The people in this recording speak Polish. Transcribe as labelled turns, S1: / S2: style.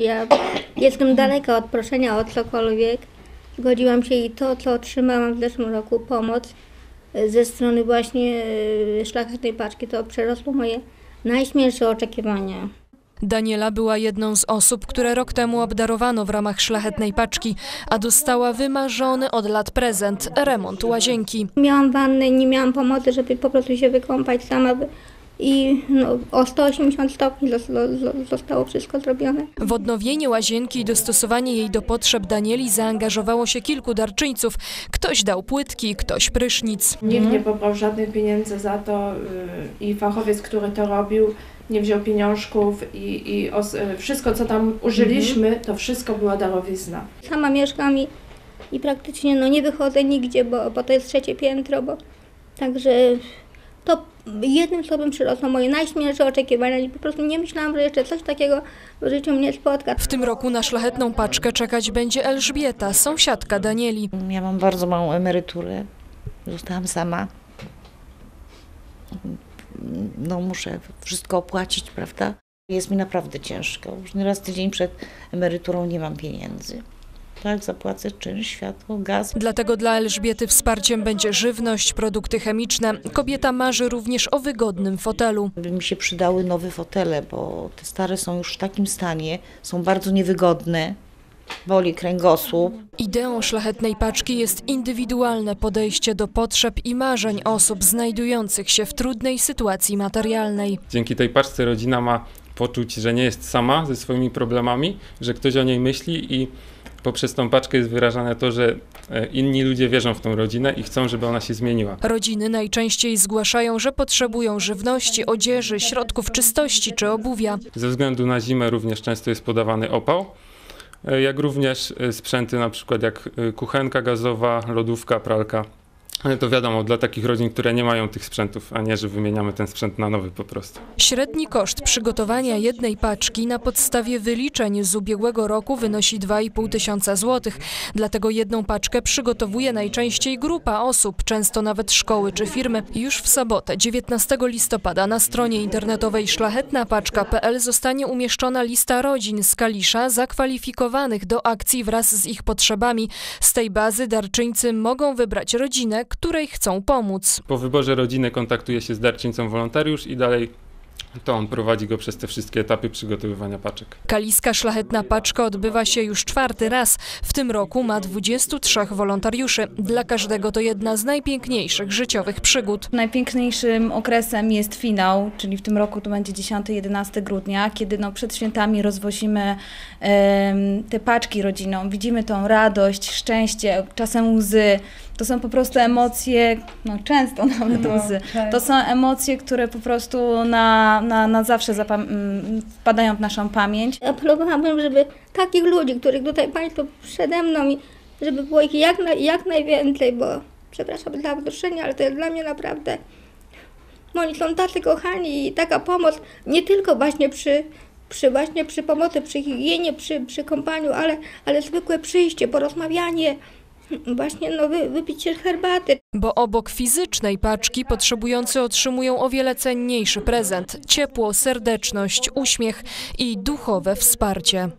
S1: Ja jestem daleka od proszenia o cokolwiek. Zgodziłam się i to, co otrzymałam w zeszłym roku, pomoc e, ze strony właśnie e, szlachetnej paczki, to przerosło moje najśmielsze oczekiwania.
S2: Daniela była jedną z osób, które rok temu obdarowano w ramach szlachetnej paczki, a dostała wymarzony od lat prezent remont łazienki.
S1: Miałam wannę, nie miałam pomocy, żeby po prostu się wykąpać sama. I no, o 180 stopni zos- zo- zostało wszystko zrobione.
S2: W odnowienie łazienki i dostosowanie jej do potrzeb Danieli zaangażowało się kilku darczyńców. Ktoś dał płytki, ktoś prysznic.
S3: Nikt nie pobrał żadnych pieniędzy za to y, i fachowiec, który to robił, nie wziął pieniążków i, i os, y, wszystko, co tam użyliśmy, to wszystko była darowizna.
S1: Sama mieszkam i, i praktycznie no, nie wychodzę nigdzie, bo, bo to jest trzecie piętro, bo także jednym słowem przyrosło moje najśmielsze oczekiwania i po prostu nie myślałam, że jeszcze coś takiego w życiu mnie spotka.
S2: W tym roku na szlachetną paczkę czekać będzie Elżbieta, sąsiadka Danieli.
S4: Ja mam bardzo małą emeryturę. Zostałam sama. No muszę wszystko opłacić, prawda? Jest mi naprawdę ciężko. Już nieraz tydzień przed emeryturą nie mam pieniędzy. Tak, zapłacę czynsz, światło, gaz.
S2: Dlatego dla Elżbiety wsparciem będzie żywność, produkty chemiczne. Kobieta marzy również o wygodnym fotelu.
S4: By mi się przydały nowe fotele, bo te stare są już w takim stanie, są bardzo niewygodne. Boli kręgosłup.
S2: Ideą szlachetnej paczki jest indywidualne podejście do potrzeb i marzeń osób znajdujących się w trudnej sytuacji materialnej.
S5: Dzięki tej paczce rodzina ma poczuć, że nie jest sama ze swoimi problemami, że ktoś o niej myśli i poprzez tą paczkę jest wyrażane to, że e, inni ludzie wierzą w tą rodzinę i chcą, żeby ona się zmieniła.
S2: Rodziny najczęściej zgłaszają, że potrzebują żywności, odzieży, środków czystości czy obuwia.
S5: Ze względu na zimę również często jest podawany opał, e, jak również e, sprzęty na przykład jak kuchenka gazowa, lodówka, pralka. To wiadomo, dla takich rodzin, które nie mają tych sprzętów, a nie, że wymieniamy ten sprzęt na nowy po prostu.
S2: Średni koszt przygotowania jednej paczki na podstawie wyliczeń z ubiegłego roku wynosi 2,5 tysiąca złotych. Dlatego jedną paczkę przygotowuje najczęściej grupa osób, często nawet szkoły czy firmy. Już w sobotę, 19 listopada na stronie internetowej szlachetnapaczka.pl zostanie umieszczona lista rodzin z Kalisza zakwalifikowanych do akcji wraz z ich potrzebami. Z tej bazy darczyńcy mogą wybrać rodzinę, której chcą pomóc.
S5: Po wyborze rodziny kontaktuje się z darczyńcą wolontariusz i dalej to on prowadzi go przez te wszystkie etapy przygotowywania paczek.
S2: Kaliska Szlachetna Paczka odbywa się już czwarty raz. W tym roku ma 23 wolontariuszy. Dla każdego to jedna z najpiękniejszych życiowych przygód.
S6: Najpiękniejszym okresem jest finał, czyli w tym roku to będzie 10-11 grudnia, kiedy no przed świętami rozwozimy te paczki rodzinom. Widzimy tą radość, szczęście, czasem łzy. To są po prostu emocje, no często nawet łzy. To są emocje, które po prostu na, na, na zawsze zapam- m, wpadają w naszą pamięć.
S1: Apelowałabym, żeby takich ludzi, których tutaj Państwo przede mną, żeby było ich jak, na, jak najwięcej, bo przepraszam za wzruszenie, ale to jest dla mnie naprawdę, no oni są tacy kochani i taka pomoc, nie tylko właśnie przy, przy właśnie przy pomocy, przy higienie, przy, przy kąpaniu, ale, ale zwykłe przyjście, porozmawianie, właśnie no wy, wypicie herbaty,
S2: Bo obok fizycznej paczki potrzebujący otrzymują o wiele cenniejszy prezent ciepło, serdeczność, uśmiech i duchowe wsparcie.